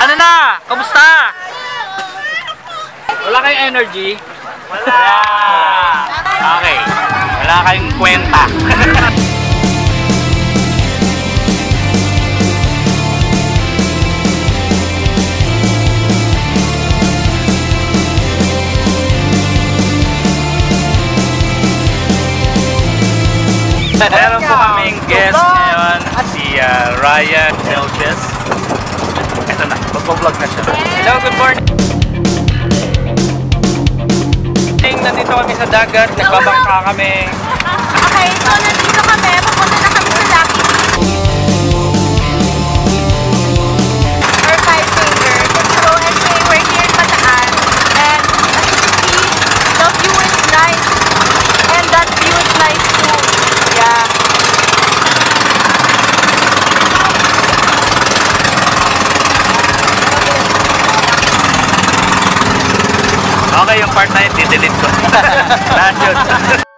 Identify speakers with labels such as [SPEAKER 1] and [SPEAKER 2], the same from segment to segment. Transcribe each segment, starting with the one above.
[SPEAKER 1] Ano na? Kamusta? Wala kayong energy? Wala! Okay. Wala kayong kwenta. Meron po kaming guest ngayon, si uh, Ryan Melches. Magpa-vlog na siya. Hello, good morning! Nandito kami sa dagat, nagbabangka kami.
[SPEAKER 2] Okay, so nandito kami. Papunta na kami
[SPEAKER 1] yung part na yun, didelete ko. Lahat yun.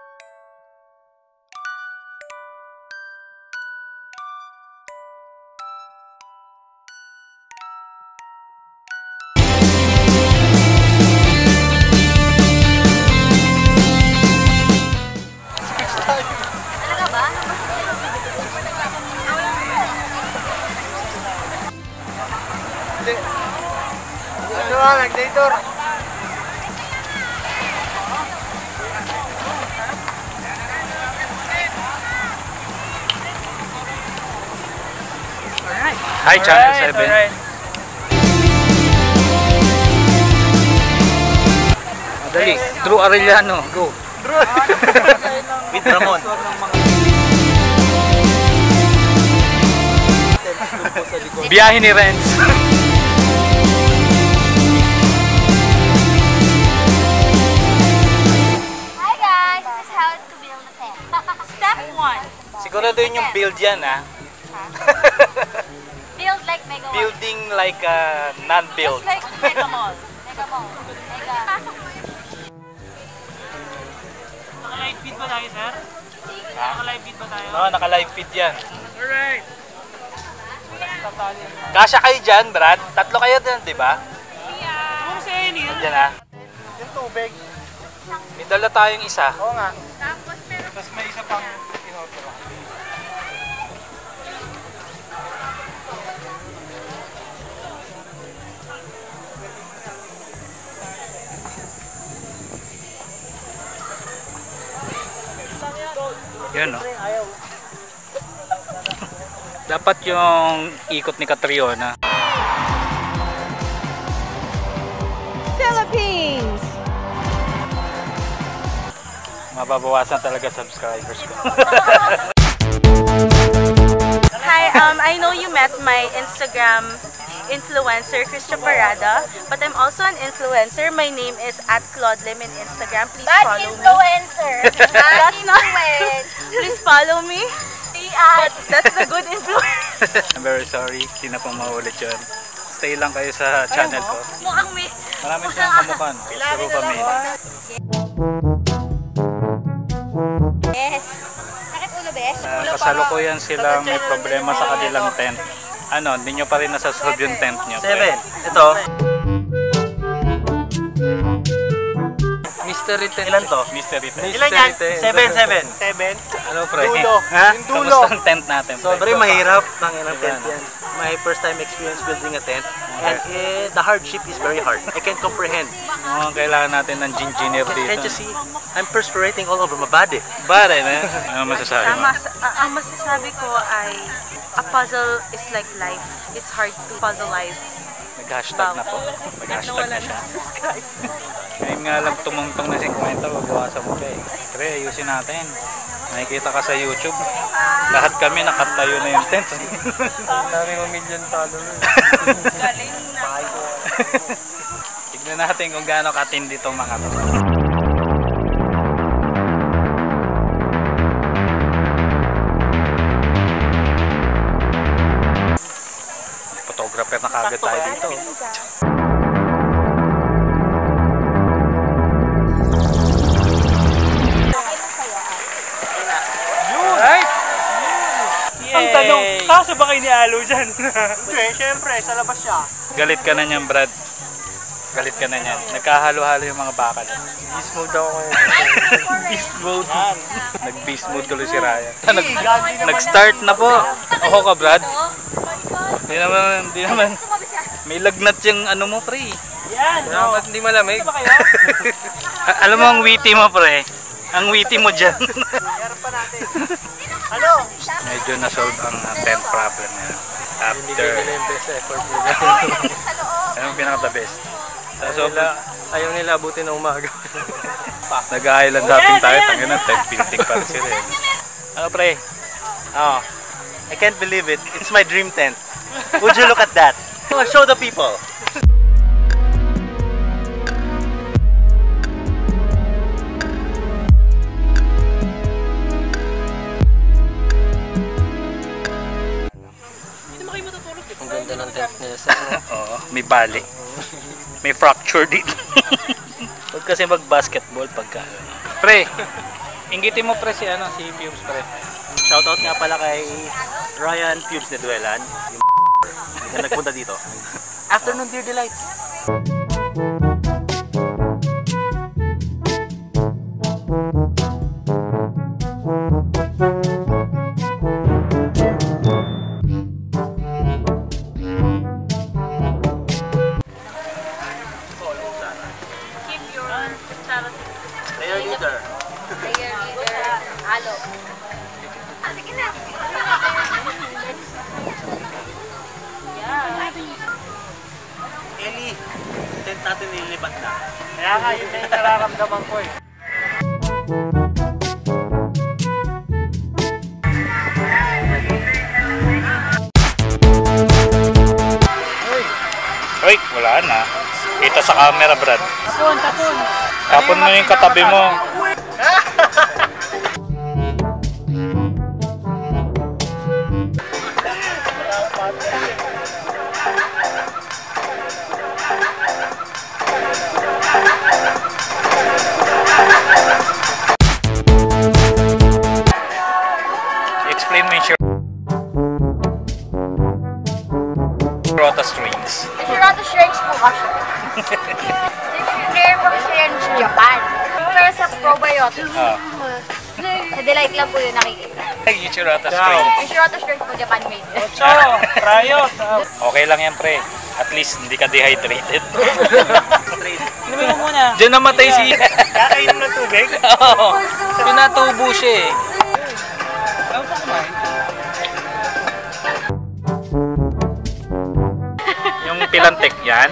[SPEAKER 1] Hi, Channel 7. Madali. Drew Arellano, go.
[SPEAKER 3] With Ramon.
[SPEAKER 1] Biyahe ni Renz.
[SPEAKER 2] Hi guys, this is how to build a tent. Step 1.
[SPEAKER 1] Sigurado yun yung build yan, ah.
[SPEAKER 2] Build like Mega Mall.
[SPEAKER 1] Building like a non-build.
[SPEAKER 2] Just like Mega Mall. Mega Mall. Mega.
[SPEAKER 4] Naka-live feed ba tayo, sir?
[SPEAKER 1] Ha?
[SPEAKER 4] Naka-live feed ba tayo?
[SPEAKER 1] No, naka-live feed yan.
[SPEAKER 4] Alright!
[SPEAKER 1] Kasya kayo dyan, Brad. Tatlo kayo dyan, di ba?
[SPEAKER 4] Kung sa inyo,
[SPEAKER 1] Dyan, ah.
[SPEAKER 3] Yung tubig.
[SPEAKER 1] May dala tayong isa.
[SPEAKER 3] Oo nga.
[SPEAKER 1] Yun, no? Dapat yung ikot ni Catriona.
[SPEAKER 2] Philippines!
[SPEAKER 1] Mababawasan talaga subscribers ko.
[SPEAKER 2] Hi, um, I know you met my Instagram influencer, Christian Parada, but I'm also an influencer. My name is at Claude Lim in Instagram. Please follow me.
[SPEAKER 5] influencer.
[SPEAKER 2] That's not Please follow me. But that's the good influence.
[SPEAKER 1] I'm very sorry. Hindi na pong maulit yun. Stay lang kayo sa channel ko.
[SPEAKER 2] Mukhang may...
[SPEAKER 1] Marami siyang kamukhan. Puro kami.
[SPEAKER 5] Yes. Sakit ulo, besh?
[SPEAKER 1] Uh, kasalukuyan silang may problema sa kanilang tent. Ano, hindi nyo pa rin nasasolve yung tent nyo.
[SPEAKER 3] Seven. Ito.
[SPEAKER 1] Mystery tent.
[SPEAKER 3] Ilan to?
[SPEAKER 1] Mystery tent.
[SPEAKER 3] Ilan yan? Seven, seven. Seven.
[SPEAKER 1] Ano, pre?
[SPEAKER 3] Dulo.
[SPEAKER 1] Ha?
[SPEAKER 3] Yung dulo.
[SPEAKER 1] Kamusta ang tent natin, pre?
[SPEAKER 3] Sobrang mahirap ng ilang tent yan. My first time experience building a tent. And eh, the hardship is very hard. I can't comprehend.
[SPEAKER 1] Oo, kailangan natin ng engineer dito.
[SPEAKER 3] Can't you see? I'm perspirating all over my body.
[SPEAKER 1] Bare, na? Ano masasabi
[SPEAKER 2] Ang,
[SPEAKER 1] mo?
[SPEAKER 2] mas, a- ang masasabi ko ay a puzzle is like life. It's hard to puzzleize.
[SPEAKER 1] Nag-hashtag na po. Nag-hashtag na siya. Ngayon nga lang tumungtong na 50, babawasan mo pa eh. Pre, ayusin natin. Nakikita ka sa YouTube. Lahat kami nakatayo na yung tent.
[SPEAKER 3] Dami mo million followers.
[SPEAKER 2] Galing na.
[SPEAKER 1] Tignan natin kung gaano katindi itong mga to. Kagad tayo dito.
[SPEAKER 4] Alright! Ang tanong, kaso ba kayo ni Alo dyan?
[SPEAKER 3] Hindi, syempre, sa labas siya.
[SPEAKER 1] Galit ka na niyan, Brad. Galit ka na niyan. Nagkahalo-halo yung mga bakal.
[SPEAKER 3] Beast mode ako ngayon.
[SPEAKER 1] Beast mode. Nag-beast mode tuloy si Raya. Nag, nag-start na po. Ako ka, Brad. Di naman, di naman. May lagnat yung ano mo, pre.
[SPEAKER 4] Yan.
[SPEAKER 3] No, ba't hindi malamig?
[SPEAKER 1] Alam mo ang witty mo, pre. Ang witty mo dyan.
[SPEAKER 3] Meron pa natin. Ano?
[SPEAKER 1] Medyo na-solve ang uh, tent problem niya.
[SPEAKER 3] Hindi
[SPEAKER 1] After,
[SPEAKER 3] nila yung best effort nila.
[SPEAKER 1] anong pinaka-the best?
[SPEAKER 3] Ayaw nila, ayaw nila abutin ng umaga.
[SPEAKER 1] Nag-island hopping tayo. Tangin na, tent building pa rin sila. eh. Ano, pre?
[SPEAKER 3] Oh, I can't believe it. It's my dream tent. Would you look at that? Show the people. Ang ganda ng tent nila sa
[SPEAKER 1] Oo, may bali. May fracture dito. Huwag kasi mag-basketball pagka. Pre, inggitin mo pre si ano, si Fumes pre.
[SPEAKER 3] Shoutout nga pala kay Ryan Pubes Neduelan, yung na nagpunta dito. Afternoon Dear Delights.
[SPEAKER 1] Uy, wala na. Kita sa camera, Brad.
[SPEAKER 4] Tapon, tapon.
[SPEAKER 1] Tapon mo yung katabi mo
[SPEAKER 5] Strange po po Strange Japan. Pero sa probiotics,
[SPEAKER 1] Ah.
[SPEAKER 5] sa delight lang po yun nakikita.
[SPEAKER 1] Yung Shirata strings.
[SPEAKER 5] Yung Shirato Strange po Japan made.
[SPEAKER 4] Ocho, Rayot.
[SPEAKER 1] Okay lang yan, pre. At least hindi ka dehydrated.
[SPEAKER 4] Inumin mo muna.
[SPEAKER 1] Diyan namatay si...
[SPEAKER 3] Kakainom ng tubig?
[SPEAKER 1] Oo. Pinatubo siya eh. Yung pilantek yan.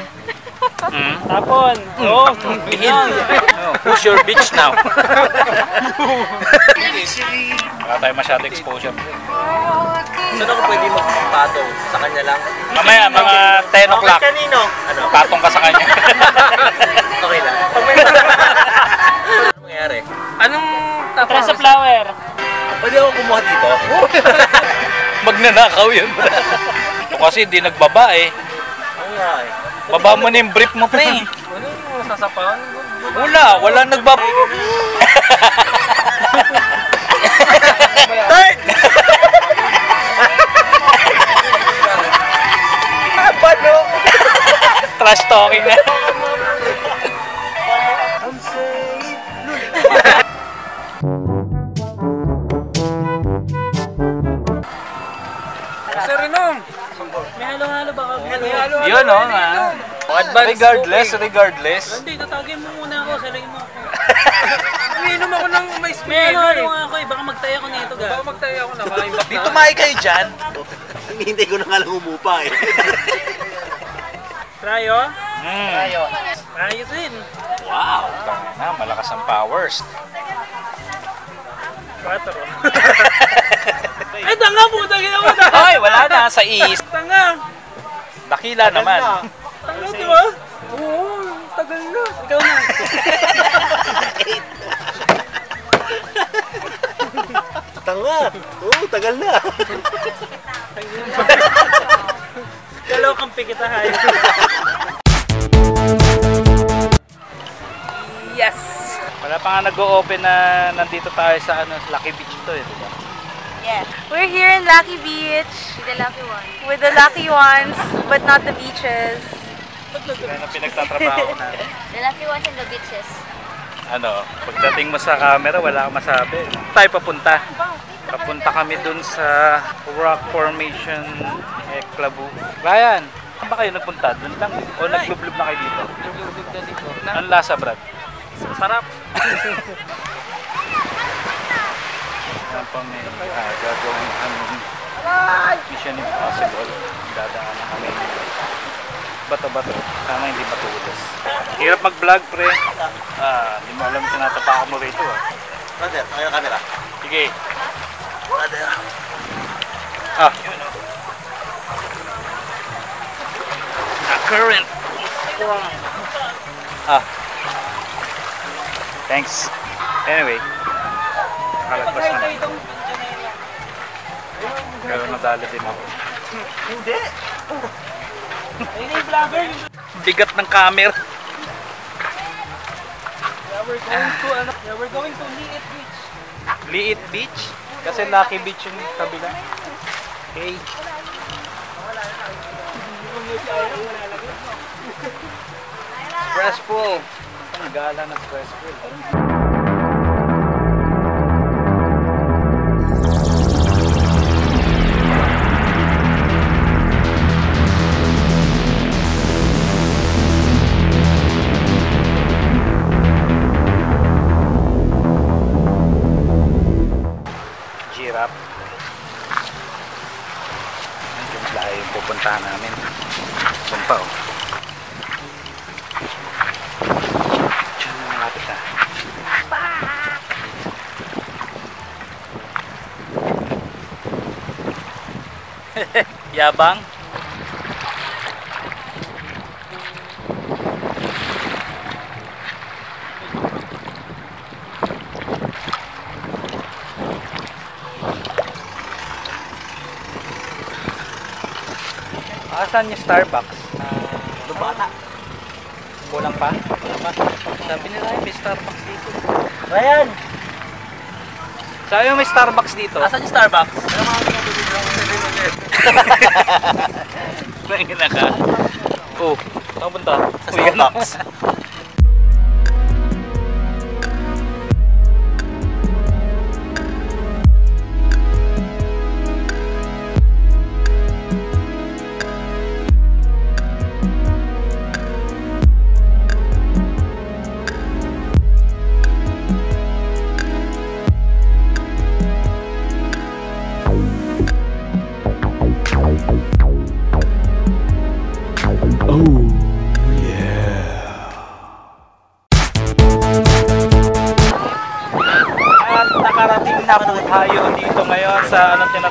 [SPEAKER 1] Mm.
[SPEAKER 4] Tapon. Oo.
[SPEAKER 1] Bihil. Oh, who's your bitch now? Wala tayo masyado exposure.
[SPEAKER 3] Saan ako pwede magpatong? Sa kanya lang?
[SPEAKER 1] Mamaya, mga 10 o'clock.
[SPEAKER 3] Okay, kanino? Ano?
[SPEAKER 1] Patong ka sa kanya.
[SPEAKER 3] Okay lang. Pag may ano mangyayari?
[SPEAKER 4] Anong tapon? sa flower.
[SPEAKER 3] Pwede ako kumuha dito?
[SPEAKER 1] Magnanakaw yun. Kasi di nagbaba eh.
[SPEAKER 3] Oo nga eh.
[SPEAKER 1] Baba mo na yung brief mo, pre.
[SPEAKER 3] Ano yung sasapawan?
[SPEAKER 1] Wala, wala nagbaba.
[SPEAKER 3] Third! Paano?
[SPEAKER 1] Trash talking na. Yun, oh. Ah. Regardless, regardless.
[SPEAKER 4] Hindi, tatagin mo muna ako. Salayin mo ako. Umiinom ako ng may spray. Halo nga ako eh. Baka magtaya ako nito ga. Baka magtaya ako na. Baka imbak
[SPEAKER 1] Di tumahi kayo dyan.
[SPEAKER 3] Hinihintay ko na nga lang umupa eh.
[SPEAKER 4] Rayo?
[SPEAKER 1] Mm.
[SPEAKER 4] Rayo din.
[SPEAKER 1] Wow, tangin na, malakas ang powers.
[SPEAKER 4] Quatro. Ay, tanga po. Tangin ako na.
[SPEAKER 1] Ay, wala na, sa east.
[SPEAKER 4] Tanga.
[SPEAKER 1] Dakila naman.
[SPEAKER 4] Tanga, di ba? Oo, tagal na. Ikaw na.
[SPEAKER 3] Tanga! Oo, tagal na.
[SPEAKER 4] Dalaw kang pikitahay.
[SPEAKER 1] Yes! Wala pa nga nag-o-open na nandito tayo sa ano, Lucky Beach to eh, di ba?
[SPEAKER 5] Yeah.
[SPEAKER 2] We're here in Lucky Beach
[SPEAKER 5] The lucky one.
[SPEAKER 2] with the lucky ones, but not the beaches.
[SPEAKER 1] Sila na pinagtatrabaho na.
[SPEAKER 5] The lucky ones and the beaches.
[SPEAKER 1] Ano, pagdating mo sa camera, wala kang masabi. Tayo papunta. Papunta kami dun sa Rock Formation Eklabu. Ryan, saan ba kayo nagpunta? Dun lang? O naglublub na kayo dito?
[SPEAKER 4] Naglublog na dito.
[SPEAKER 1] Ang lasa, Brad?
[SPEAKER 3] Sarap.
[SPEAKER 1] Pa may ah, gagawin kami Mission Impossible. Dadaanan kami bato-bato. Sana hindi matulos. Hirap mag-vlog, pre. Ah, hindi mo alam tinatapakan mo rito, ah.
[SPEAKER 3] Brother, tayo camera.
[SPEAKER 1] Sige.
[SPEAKER 3] Brother.
[SPEAKER 1] Ah. A current. Ah. Thanks. Anyway. Kalagpas na lang. Pero nadali din ako.
[SPEAKER 3] Hindi.
[SPEAKER 4] Ayun na yung vlogger.
[SPEAKER 1] Bigat ng camera.
[SPEAKER 4] Yeah, we're going to, ano, yeah, we're going to Liit Beach.
[SPEAKER 1] Liit Beach. Kasi Lucky Beach yung kabila. Okay. Stressful. Ang gala na stressful. Yabang. Asan yung Starbucks?
[SPEAKER 3] Lubata.
[SPEAKER 1] Kulang pa? Kulang pa? Sabi nila may Starbucks dito.
[SPEAKER 3] Ryan!
[SPEAKER 1] Sabi mo may Starbucks dito.
[SPEAKER 3] Asan yung Starbucks?
[SPEAKER 1] Nangin na ka. Oh, saan punta?
[SPEAKER 3] Sa. Starbucks.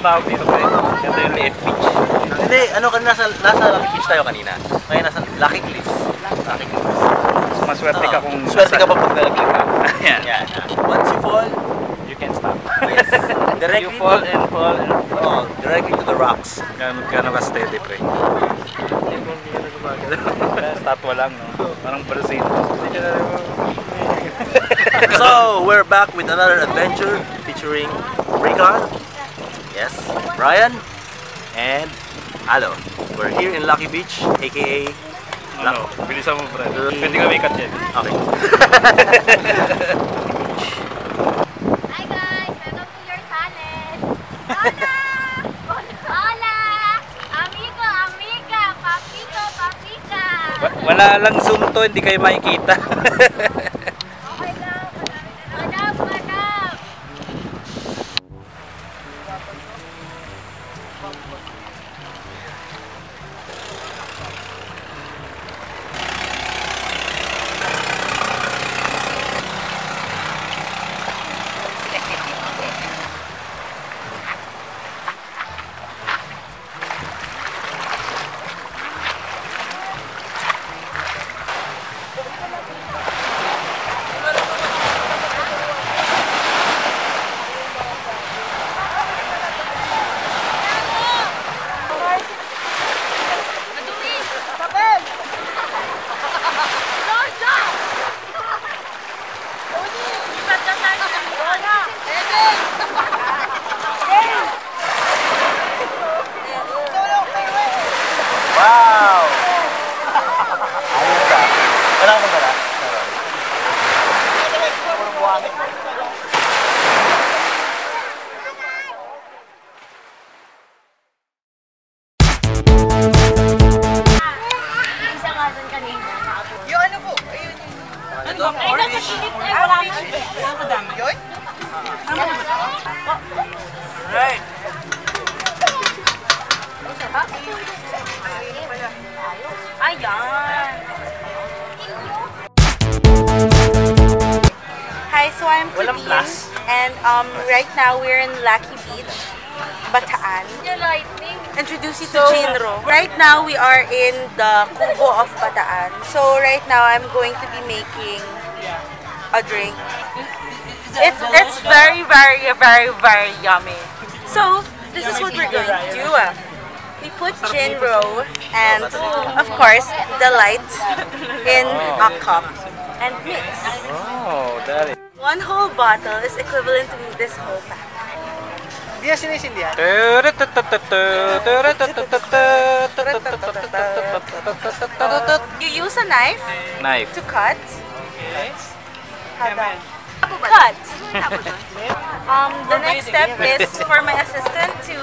[SPEAKER 1] Tinatawag dito pre? Ito yung Liit Beach.
[SPEAKER 3] Hindi, ano ka nasa, nasa Lucky Beach tayo kanina. Ngayon nasa Lucky Cliffs. Lucky Cliffs.
[SPEAKER 1] So, maswerte ka kung...
[SPEAKER 3] Swerte ka pa pag nalaglag ka.
[SPEAKER 1] Ayan.
[SPEAKER 3] Yan. Once you fall,
[SPEAKER 1] You can stop.
[SPEAKER 3] yes. Directly
[SPEAKER 1] You fall and fall and
[SPEAKER 3] Oh, directly to the rocks.
[SPEAKER 1] Gano'n gano'n ka steady pre. Statwa lang no? Parang Brazil.
[SPEAKER 3] so, we're back with another adventure featuring yes, Brian, and Alo. We're here in Lucky Beach, aka
[SPEAKER 1] Ano? Bilisan mo pre. Pwede kami ikat yan.
[SPEAKER 3] Okay.
[SPEAKER 5] Hi guys! Welcome to your talent! Hola! Hola! Amigo, amiga! Papito, papika!
[SPEAKER 1] Wa- Wala lang zoom to, hindi kayo makikita.
[SPEAKER 4] right
[SPEAKER 2] now we're in Lucky Beach, Bataan.
[SPEAKER 5] Yung lightning.
[SPEAKER 2] Introduce you to Jinro. Right now we are in the Kubo of Bataan. So right now I'm going to be making a drink. It's it's very very very very yummy. So this is what we're going to do. We put Jinro and of course the light in a cup and mix.
[SPEAKER 1] Oh, that is.
[SPEAKER 2] One whole bottle is equivalent to this whole pack.
[SPEAKER 4] Hindi na sinisindihan.
[SPEAKER 2] You use a knife
[SPEAKER 1] Knife.
[SPEAKER 2] to cut. Okay. Cut. Um, the next step is for my assistant to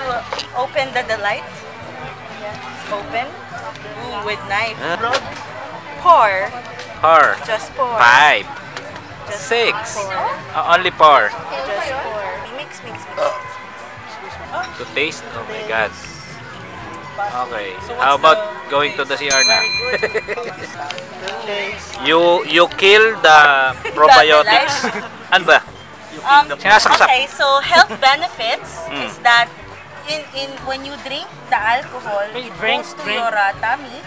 [SPEAKER 2] open the delight. Yes, open. Ooh, with knife. Pour.
[SPEAKER 1] Pour.
[SPEAKER 2] Just pour.
[SPEAKER 1] Five.
[SPEAKER 2] Just
[SPEAKER 1] Six.
[SPEAKER 2] Pour.
[SPEAKER 1] Uh, only four.
[SPEAKER 2] Just pour. Mix, mix, mix.
[SPEAKER 1] To taste? Oh my god. Okay. How about going to the CR na? You you kill the probiotics. ano ba?
[SPEAKER 2] Um, okay, so health benefits
[SPEAKER 1] Mm.
[SPEAKER 2] is that in in when you drink the alcohol, it
[SPEAKER 4] drink,
[SPEAKER 2] goes to
[SPEAKER 4] drink.
[SPEAKER 2] your uh, tummy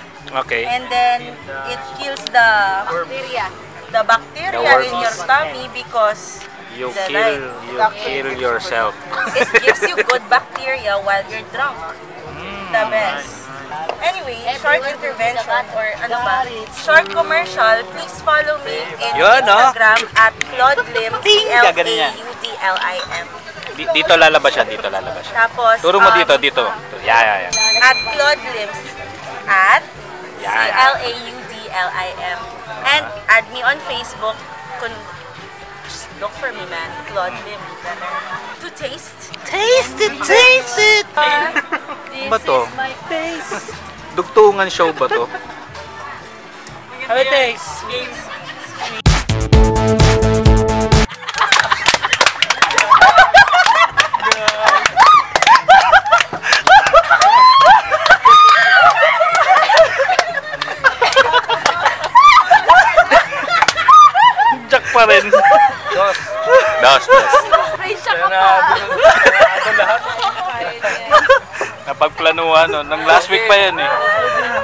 [SPEAKER 1] Okay.
[SPEAKER 2] and then it kills the
[SPEAKER 5] Bacteria.
[SPEAKER 2] The bacteria
[SPEAKER 1] The
[SPEAKER 2] in your tummy because
[SPEAKER 1] You
[SPEAKER 2] the
[SPEAKER 1] kill
[SPEAKER 2] light.
[SPEAKER 1] you kill yourself.
[SPEAKER 2] it gives you good bacteria while you're drunk.
[SPEAKER 1] Mm.
[SPEAKER 2] The best. Anyway, short intervention or ano ba? Short commercial, please follow me in
[SPEAKER 1] Yun, no?
[SPEAKER 2] Instagram at Claude Lim. C-L-A-U-D-L-I-M.
[SPEAKER 1] Di- dito lalabas siya, dito lalabas siya.
[SPEAKER 2] Tapos,
[SPEAKER 1] Turo mo
[SPEAKER 2] um,
[SPEAKER 1] dito, dito. Yeah, yeah, yeah.
[SPEAKER 2] At Claude Lims. At
[SPEAKER 1] Yeah.
[SPEAKER 2] C-L-A-U-D-L-I-M. And add me on Facebook. Kun just look for me, man. Claude mm. Lim. To taste. Taste it, taste it!
[SPEAKER 1] Ba to? Dugtungan show ba to?
[SPEAKER 4] How it tastes?
[SPEAKER 1] Napagplanuhan no. Nang last week pa yan eh.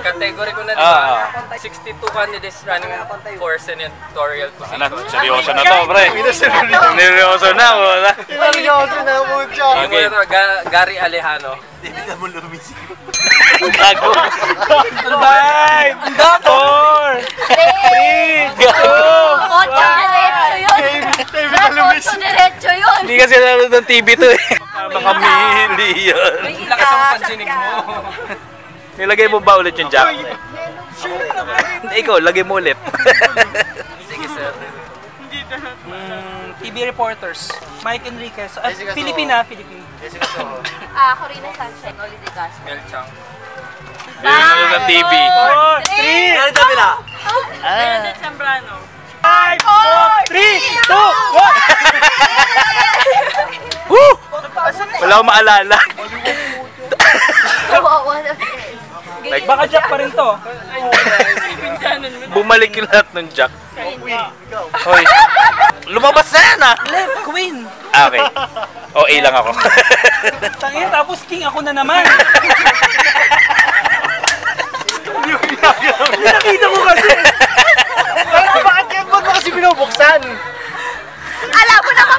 [SPEAKER 6] Category ko na di
[SPEAKER 1] Ah,
[SPEAKER 6] ba? 62 candidates running for senatorial position.
[SPEAKER 1] Ano, seryoso na to, pre. Seryoso na, wala.
[SPEAKER 4] Seryoso na siya.
[SPEAKER 6] Yung
[SPEAKER 1] Okay.
[SPEAKER 6] Ga- Gary Alejano.
[SPEAKER 1] Gago. Five, four, three, go.
[SPEAKER 5] Kotso diretso yun. Diretso yun.
[SPEAKER 1] Hindi kasi nanonood ng TV to eh. Mga million.
[SPEAKER 6] Lakas ang pandinig mo.
[SPEAKER 1] Nilagay mo ba ulit yung jack? Ikaw, lagay mo ulit.
[SPEAKER 6] Sige sir.
[SPEAKER 4] Mm, TV reporters. Mike Enriquez. Ah, Filipina, Filipina.
[SPEAKER 5] Ah, Corina Sunshine. Oli de Castro.
[SPEAKER 6] Mel Chang.
[SPEAKER 1] Hindi nanonood ng TV.
[SPEAKER 4] Four, three,
[SPEAKER 3] Ano sabi na?
[SPEAKER 2] Leonard Zambrano.
[SPEAKER 4] five, four, three, two, one.
[SPEAKER 1] Woo! Wala akong maalala.
[SPEAKER 5] Kawawa na.
[SPEAKER 1] Like,
[SPEAKER 4] Baka jack pa rin to.
[SPEAKER 1] bumalik yung lahat ng jack. Hoy. Lumabas na yan ah.
[SPEAKER 4] Left, queen.
[SPEAKER 1] Ah, Okay. O, A lang ako.
[SPEAKER 4] Tangin, tapos king ako na naman. Nakita ko kasi.
[SPEAKER 3] Bakit yan? Ba't mo kasi binubuksan?
[SPEAKER 2] Alam mo naman